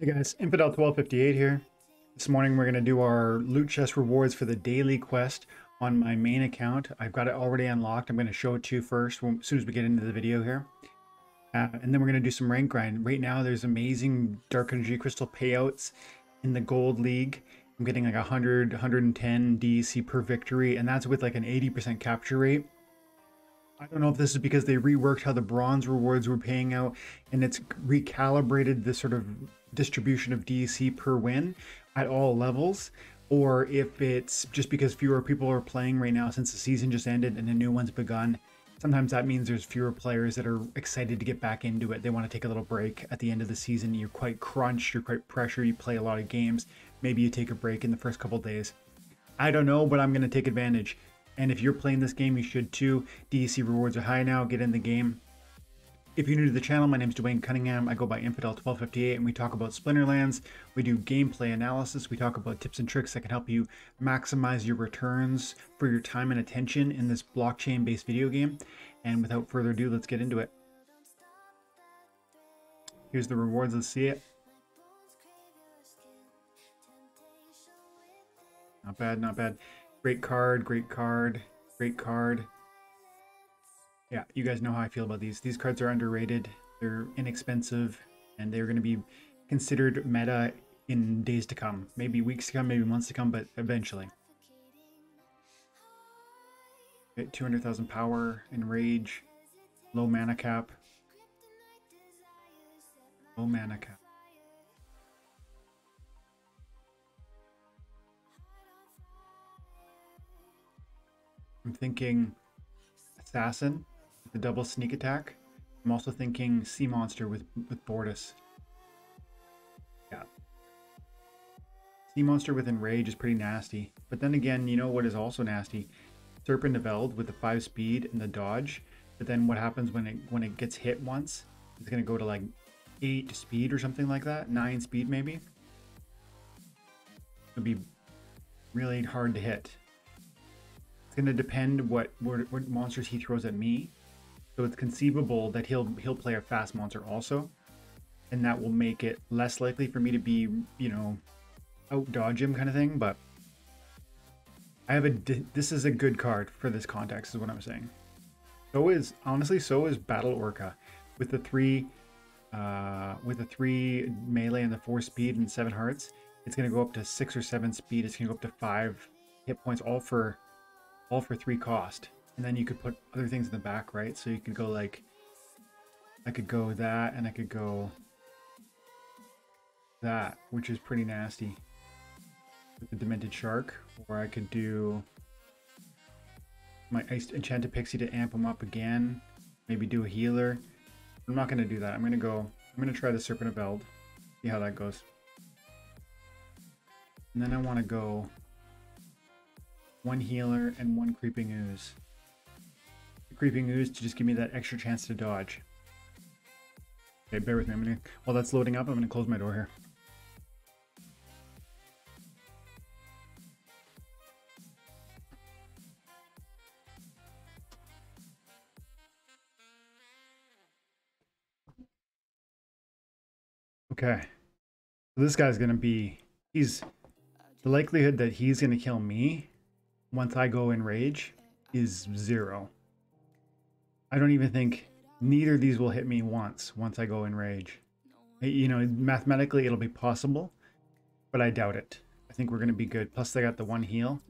Hey guys, Infidel1258 here. This morning we're going to do our loot chest rewards for the daily quest on my main account. I've got it already unlocked. I'm going to show it to you first as soon as we get into the video here. Uh, and then we're going to do some rank grind. Right now there's amazing Dark Energy Crystal payouts in the Gold League. I'm getting like 100, 110 DEC per victory, and that's with like an 80% capture rate. I don't know if this is because they reworked how the bronze rewards were paying out and it's recalibrated the sort of distribution of DEC per win at all levels, or if it's just because fewer people are playing right now since the season just ended and a new one's begun. Sometimes that means there's fewer players that are excited to get back into it. They want to take a little break at the end of the season. You're quite crunched, you're quite pressured, you play a lot of games. Maybe you take a break in the first couple days. I don't know, but I'm going to take advantage. And if you're playing this game, you should too. DEC rewards are high now. Get in the game. If you're new to the channel, my name is Dwayne Cunningham. I go by Infidel1258 and we talk about Splinterlands. We do gameplay analysis. We talk about tips and tricks that can help you maximize your returns for your time and attention in this blockchain-based video game. And without further ado, let's get into it. Here's the rewards. Let's see it. Not bad, not bad. Great card, great card, great card. Yeah, you guys know how I feel about these. These cards are underrated, they're inexpensive, and they're going to be considered meta in days to come. Maybe weeks to come, maybe months to come, but eventually. Okay, 200,000 power, enrage, low mana cap. Low mana cap. I'm thinking Assassin the double sneak attack. I'm also thinking Sea Monster with, with Bortus. Yeah. Sea Monster with Enrage is pretty nasty. But then again, you know what is also nasty? Serpent of Eld with the 5 speed and the dodge. But then what happens when it when it gets hit once? It's going to go to like 8 speed or something like that. 9 speed maybe. It'll be really hard to hit It's going to depend what, what, what monsters he throws at me. So it's conceivable that he'll he'll play a fast monster also, and that will make it less likely for me to be you know out dodge him kind of thing. But I have a this is a good card for this context is what I'm saying. So is honestly so is Battle Orca with the three uh, with the three melee and the four speed and seven hearts. It's gonna go up to six or seven speed. It's gonna go up to five hit points, all for all for three cost. And then you could put other things in the back, right? So you could go like, I could go that and I could go that, which is pretty nasty with the Demented Shark. Or I could do my Ice Enchanted Pixie to amp them up again. Maybe do a healer. I'm not going to do that. I'm going to go, I'm going to try the Serpent of Eld. See how that goes. And then I want to go one healer, and one creeping ooze. Creeping ooze to just give me that extra chance to dodge. Okay, bear with me. I'm gonna while that's loading up, I'm gonna close my door here. Okay. So this guy's gonna be he's the likelihood that he's gonna kill me once I go in rage is zero. I don't even think neither of these will hit me once once I go in rage. You know, mathematically it'll be possible, but I doubt it. I think we're going to be good. Plus they got the one heal.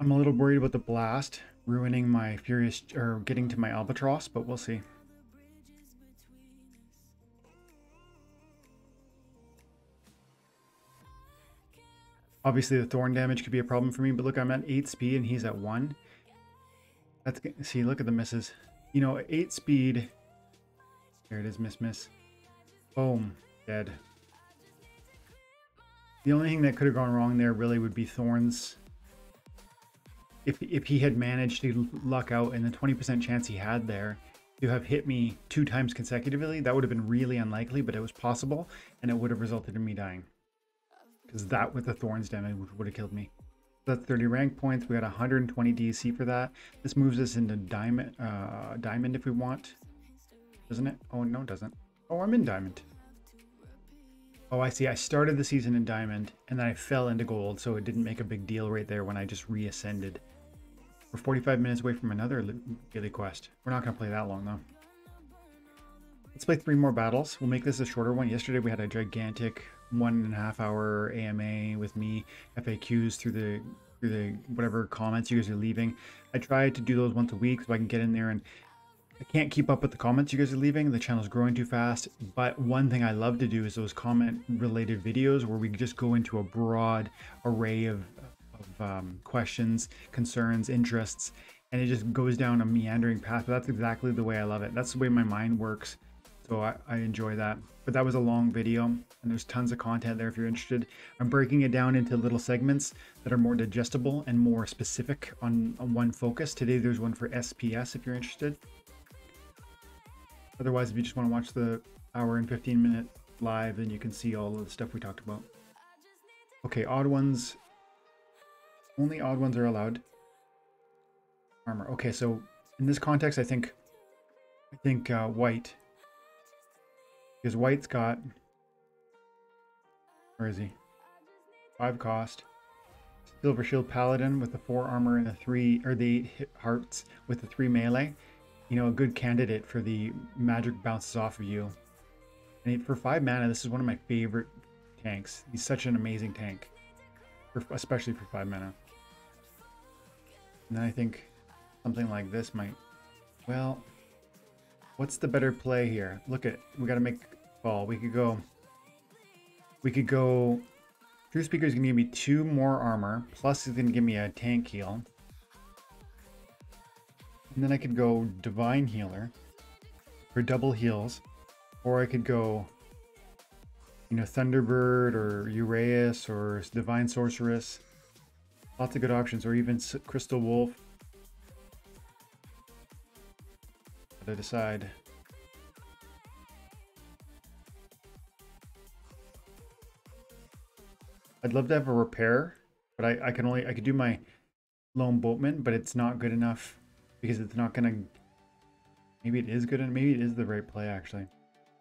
I'm a little worried about the blast ruining my furious or getting to my albatross, but we'll see. Obviously, the thorn damage could be a problem for me, but look, I'm at 8 speed and he's at 1. That's See, look at the misses. You know, 8 speed... There it is, miss, miss. Boom. Dead. The only thing that could have gone wrong there really would be Thorns. If, if he had managed to luck out and the 20% chance he had there to have hit me two times consecutively, that would have been really unlikely, but it was possible, and it would have resulted in me dying. Because that with the thorns damage would have killed me. That's 30 rank points. We got 120 DC for that. This moves us into diamond, uh, diamond if we want. Doesn't it? Oh, no, it doesn't. Oh, I'm in diamond. Oh, I see. I started the season in diamond and then I fell into gold, so it didn't make a big deal right there when I just reascended. We're 45 minutes away from another daily quest. We're not going to play that long though. Let's play three more battles. We'll make this a shorter one. Yesterday we had a gigantic one and a half hour AMA with me, FAQs through the through the whatever comments you guys are leaving. I try to do those once a week so I can get in there and I can't keep up with the comments you guys are leaving. The channel's growing too fast. But one thing I love to do is those comment related videos where we just go into a broad array of, of um, questions, concerns, interests, and it just goes down a meandering path. That's exactly the way I love it. That's the way my mind works. So I, I enjoy that. But that was a long video and there's tons of content there if you're interested. I'm breaking it down into little segments that are more digestible and more specific on, on one focus. Today there's one for SPS if you're interested. Otherwise, if you just want to watch the hour and 15 minute live, then you can see all of the stuff we talked about. Okay, odd ones. Only odd ones are allowed. Armor. Okay, so in this context, I think I think uh, white because white's got, where is he? Five cost. Silver Shield Paladin with the four armor and the three, or the hearts with the three melee. You know, a good candidate for the magic bounces off of you. And for five mana, this is one of my favorite tanks. He's such an amazing tank, for, especially for five mana. And then I think something like this might, well, what's the better play here? Look at, we got to make ball. we could go... We could go... Truth Speaker is to give me two more armor, plus he's to give me a tank heal. And then I could go Divine Healer for double heals. Or I could go, you know, Thunderbird or Uraeus or Divine Sorceress. Lots of good options. Or even Crystal Wolf. Gotta decide. I'd love to have a repair, but I, I can only I could do my lone boatman, but it's not good enough because it's not gonna. Maybe it is good and maybe it is the right play actually.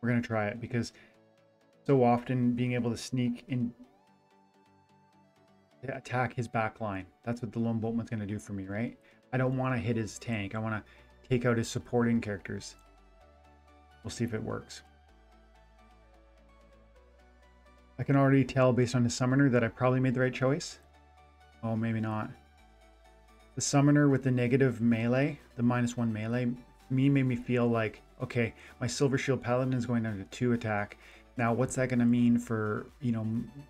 We're gonna try it because so often being able to sneak in attack his back line. That's what the lone boatman's gonna do for me, right? I don't want to hit his tank. I want to take out his supporting characters. We'll see if it works. I can already tell based on the summoner that I probably made the right choice. Oh, maybe not. The summoner with the negative melee, the minus one melee, me made me feel like, okay, my Silver Shield Paladin is going down to two attack. Now, what's that going to mean for, you know,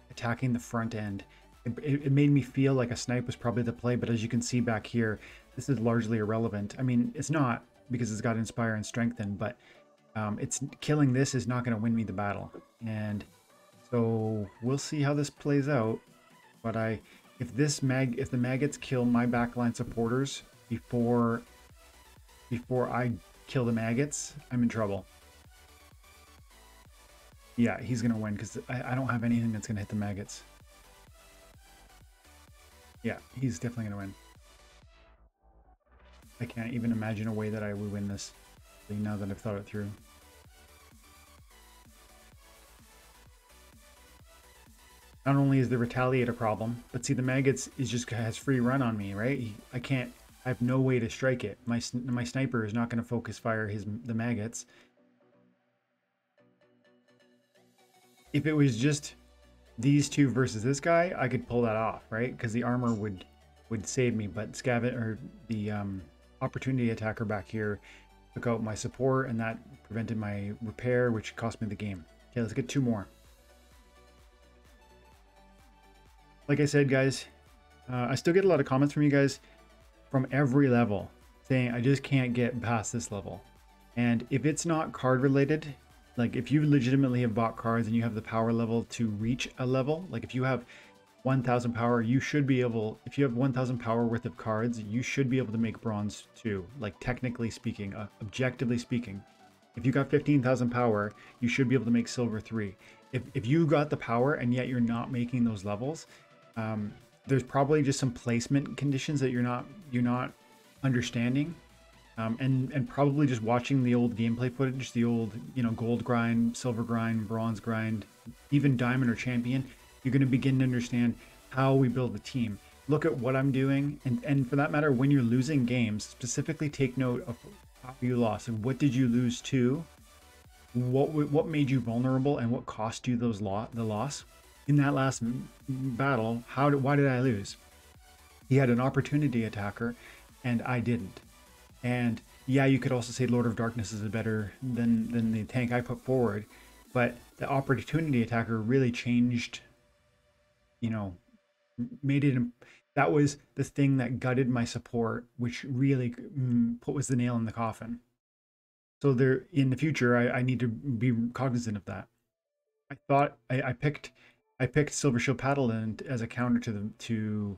attacking the front end? It, it, made me feel like a snipe was probably the play, but as you can see back here, this is largely irrelevant. I mean, it's not because it's got to Inspire and Strengthen, but um, it's killing this is not going to win me the battle. And so we'll see how this plays out. But I, if this mag, if the maggots kill my backline supporters before, before I kill the maggots, I'm in trouble. Yeah, he's gonna win because I, I don't have anything that's gonna hit the maggots. Yeah, he's definitely gonna win. I can't even imagine a way that I would win this now that I've thought it through. not only is the retaliate a problem, but see the maggots is just has free run on me, right? I can't, I have no way to strike it. My my sniper is not going to focus fire his the maggots. If it was just these two versus this guy, I could pull that off, right? Because the armor would would save me, but Scavit or the um, opportunity attacker back here took out my support, and that prevented my repair, which cost me the game. Okay, let's get two more. like I said, guys, uh, I still get a lot of comments from you guys from every level saying I just can't get past this level. And if it's not card related, like if you legitimately have bought cards and you have the power level to reach a level, like if you have 1000 power, you should be able, if you have 1000 power worth of cards, you should be able to make bronze too. Like technically speaking, uh, objectively speaking, if you got 15,000 power, you should be able to make silver three. If, if you got the power and yet you're not making those levels, um, there's probably just some placement conditions that you're not you're not understanding. Um, and and probably just watching the old gameplay footage, the old you know gold grind, silver grind, bronze grind, even diamond or champion, you're going to begin to understand how we build a team. Look at what I'm doing, and and for that matter, when you're losing games, specifically take note of how you lost and what did you lose to, what what made you vulnerable, and what cost you those lot the loss in that last battle. How did why did I lose? He had an opportunity attacker, and I didn't and yeah, you could also say Lord of Darkness is a better than than the tank I put forward, but the opportunity attacker really changed. You know, made it. That was the thing that gutted my support, which really mm, put was the nail in the coffin. So there, in the future, I, I need to be cognizant of that. I thought I, I picked I picked Silver Shield Paladin as a counter to the to,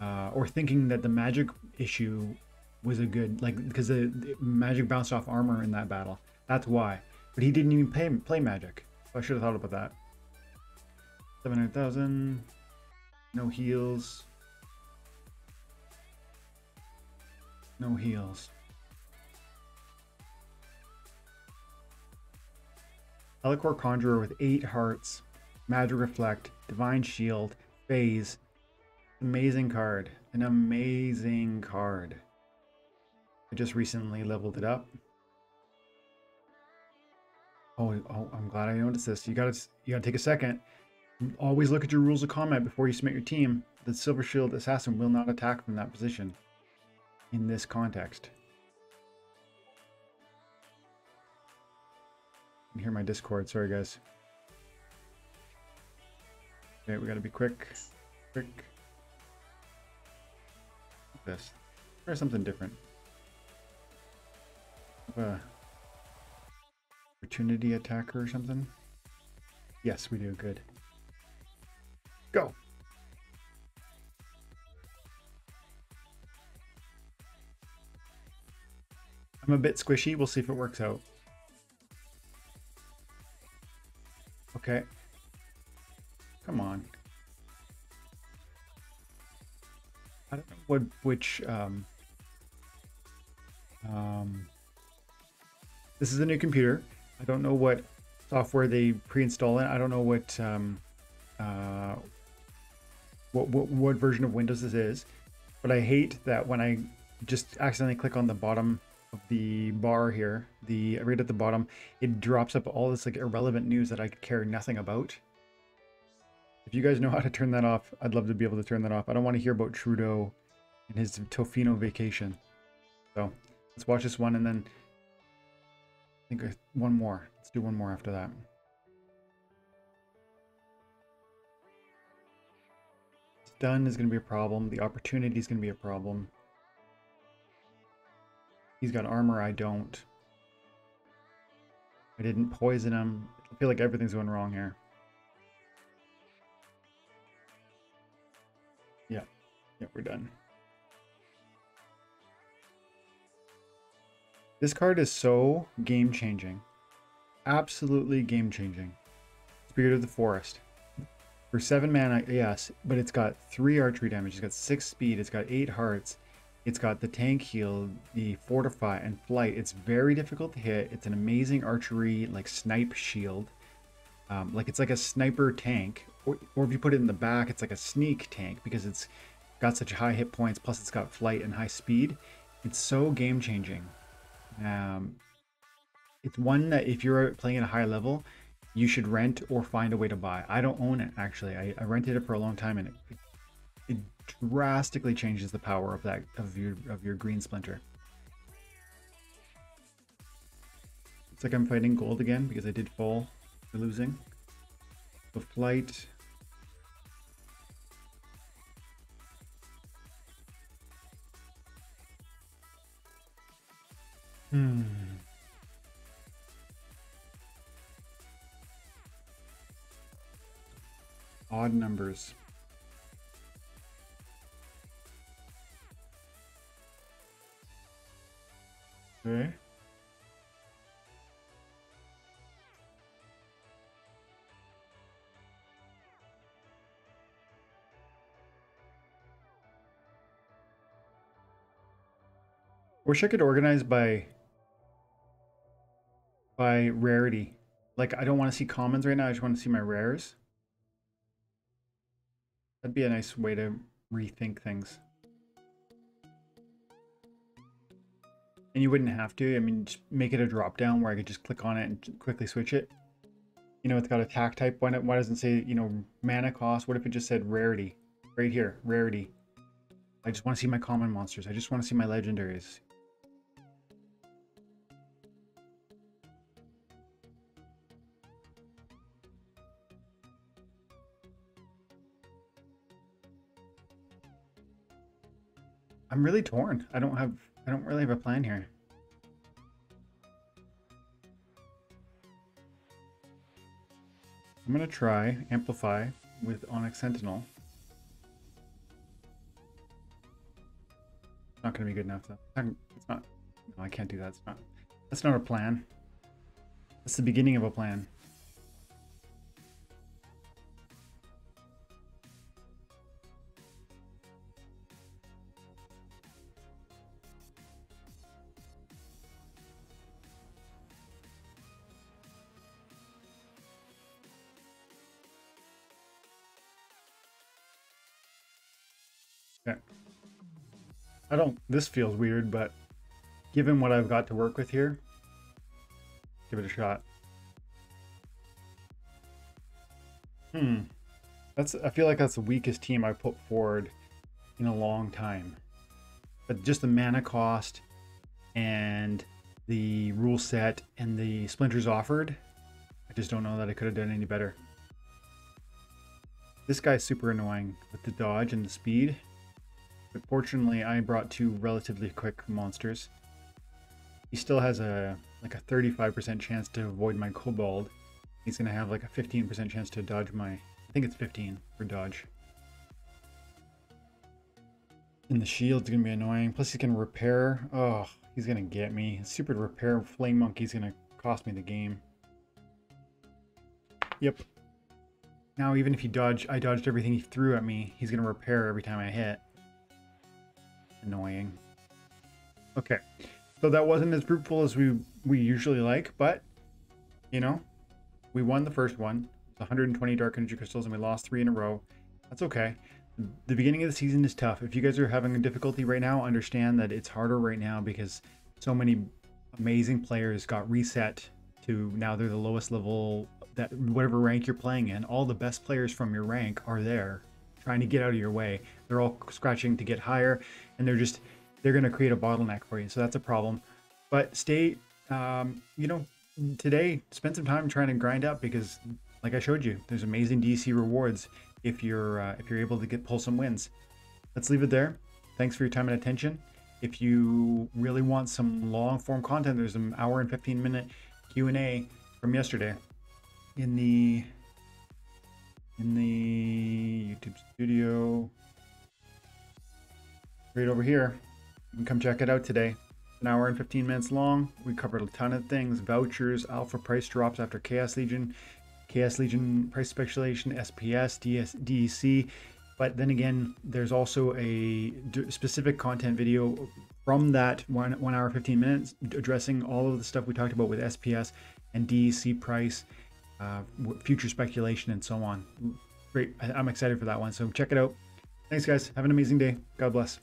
uh, or thinking that the magic issue was a good like because the, the, magic bounced off armor in that battle. That's why. But he didn't even play play magic. So I should have thought about that. Seven hundred thousand. No heals. No heals. Eloquent Conjurer with eight hearts, Magic Reflect, Divine Shield, Phase. Amazing card. An amazing card. I just recently leveled it up. Oh, oh, I'm glad I noticed this. You gotta, you gotta take a second. Always look at your rules of combat before you submit your team. The Silver Shield Assassin will not attack from that position in this context. I hear my Discord. Sorry, guys. Okay, we gotta be quick. Quick. This. Try something different a opportunity attacker or something? Yes, we do. Good. Go. I'm a bit squishy. We'll see if it works out. Okay. Come on. I don't know what which um um this is a new computer. I don't know what software they pre-install it. I don't know what, um, uh, what, what, what version of Windows this is, but I hate that when I just accidentally click on the bottom of the bar here, the right at the bottom, it drops up all this like irrelevant news that I care nothing about. If you guys know how to turn that off, I'd love to be able to turn that off. I don't want to hear about Trudeau and his Tofino vacation. So let's watch this one and then I think uh, one more. Let's do one more after that. Stun is going to be a problem. The opportunity is going to be a problem. He's got armor, I don't. I didn't poison him. I feel like everything's going wrong here. Yeah. Yeah, we're done. This card is so game changing. Absolutely game changing. Spirit of the Forest. For 7 mana, yes, but it's got 3 archery damage, it's got 6 speed, it's got 8 hearts, it's got the tank heal, the fortify, and flight. It's very difficult to hit. It's an amazing archery, like snipe shield. Um, like it's like a sniper tank, or, or if you put it in the back, it's like a sneak tank because it's got such high hit points, plus it's got flight and high speed. It's so game changing. Um, it's one that if you're playing at a high level, you should rent or find a way to buy. I don't own it actually. I, I rented it for a long time and it, it drastically changes the power of that of your of your green splinter. It's like I'm fighting gold again because I did fall for losing. The flight Hmm. Odd numbers. Okay. Wish I could organize by by rarity. Like I don't want to see commons right now. I just want to see my rares. That'd be a nice way to rethink things. And you wouldn't have to. I mean, just make it a drop down where I could just click on it and quickly switch it. You know, it's got attack type. Why, not, why doesn't it say, you know, mana cost? What if it just said rarity? Right here, rarity. I just want to see my common monsters. I just want to see my legendaries. I'm really torn. I don't have I don't really have a plan here. I'm gonna try amplify with Onyx Sentinel. Not gonna be good enough though. It's not. No, I can't do that. It's not. That's not a plan. That's the beginning of a plan. I don't, this feels weird, but given what I've got to work with here, give it a shot. Hmm. That's, I feel like that's the weakest team I put forward in a long time. But just the mana cost and the rule set and the splinters offered, I just don't know that I could have done any better. This guy's super annoying with the dodge and the speed. But fortunately, I brought two relatively quick monsters. He still has a like a 35% chance to avoid my kobold. He's gonna have like a 15% chance to dodge my. I think it's 15 for dodge. And the shield's gonna be annoying. Plus, he's gonna repair. Oh, he's gonna get me. Super repair flame monkey's gonna cost me the game. Yep. Now, even if he dodged, I dodged everything he threw at me. He's gonna repair every time I hit. Annoying. Okay, so that wasn't as fruitful as we we usually like, but you know, we won the first one, 120 Dark Energy Crystals, and we lost three in a row. That's okay. The beginning of the season is tough. If you guys are having a difficulty right now, understand that it's harder right now because so many amazing players got reset to now they're the lowest level that whatever rank you're playing in. All the best players from your rank are there trying to get out of your way. They're all scratching to get higher, and they're just they're going to create a bottleneck for you. So that's a problem. But stay, um, you know, today spend some time trying to grind up because, like I showed you, there's amazing DC rewards if you're uh, if you're able to get pull some wins. Let's leave it there. Thanks for your time and attention. If you really want some long form content, there's an hour and 15 minute Q&A from yesterday in the in the studio. Right over here. You can come check it out today. An hour and 15 minutes long. We covered a ton of things vouchers, alpha price drops after Chaos Legion, Chaos Legion price speculation, SPS, DS, DEC. But then again, there's also a specific content video from that one, one hour, 15 minutes addressing all of the stuff we talked about with SPS and DEC price uh, future speculation, and so on. Great. I'm excited for that one. So check it out. Thanks, guys. Have an amazing day. God bless.